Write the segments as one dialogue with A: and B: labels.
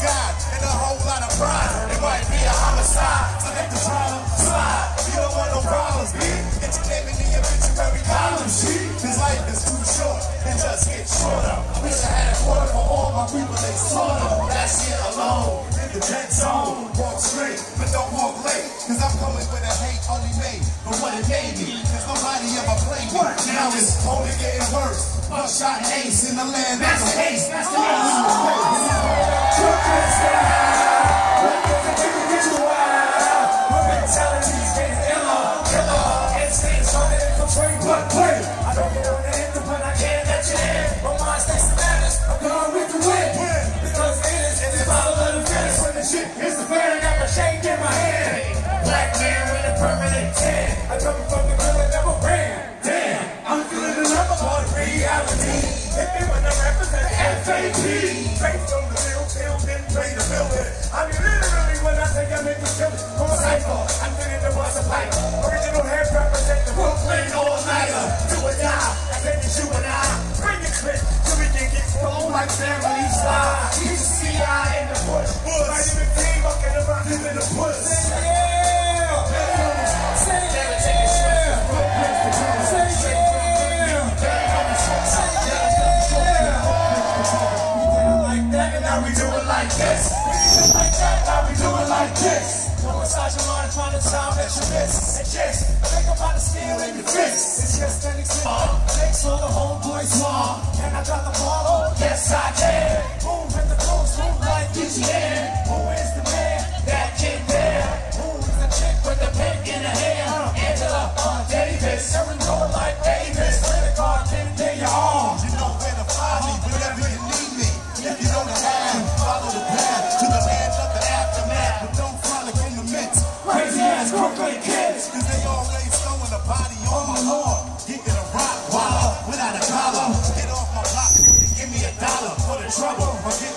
A: God and a whole lot of pride. It might be a homicide, so let the trial slide. You don't want no problems, B. Get your name in the obituary column, sheet. Cause life is too short and just get shorter. I wish I had a quarter for all my people they slaughter. That shit alone in the dead zone. Walk straight, but don't walk late. Cause I'm coming with a hate only made for what it made me. Cause nobody ever played me. Now it's only getting worse. Buckshot ace in the land. That's the ace. That's the ace.
B: permanent I come from the girl that never ran. Damn, I'm feeling the number one reality.
A: If they want to represent FAP, straight from the real building, play the building. I mean, literally, when I say I'm in the building, I'm a cypher. I'm feeling the boss of pipe. Original hair represent
B: the Brooklyn all nighter. Do or die, I said it's you and I. Bring the clip so
A: we
B: can get stoned like Sam. Massage your mind,
A: trying
B: to
A: sound at
B: your wrist. And just think about the steel in your fist. It's just an example. Thanks for the homeboy swan. Can I drop the ball? Yes, I can. Trouble.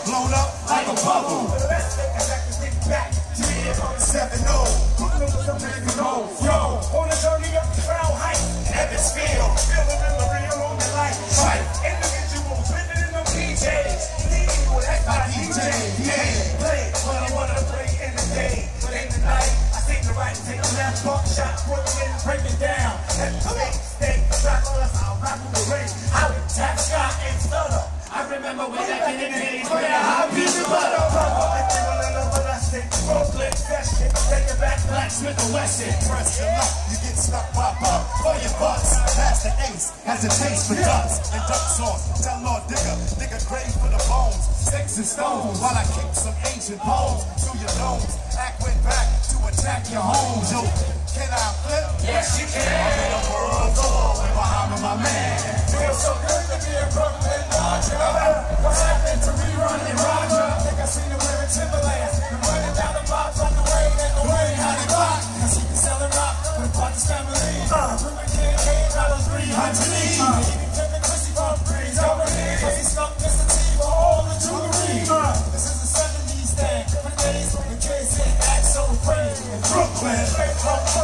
B: Back, Blacksmith and Wesson.
A: Press your luck, you get stuck, pop up for your bucks. Pass the ace, has a taste for ducks and duck sauce. Tell Lord Digga, dig a grave for the bones, sticks and stones. While I kick some ancient bones through your domes. Act went back to attack your homes. Yo, can I flip?
B: Yes, you can. Days when hit act so crazy.
A: Brooklyn.
B: Straight from